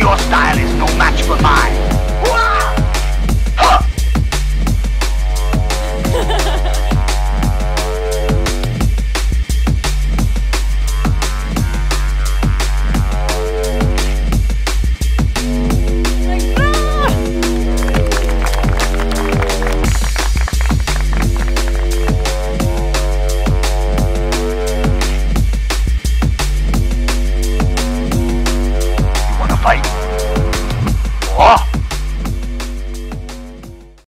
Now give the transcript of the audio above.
Your style is no match for mine.